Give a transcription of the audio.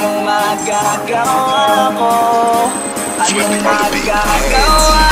Anong magagawa ko? Anong magagawa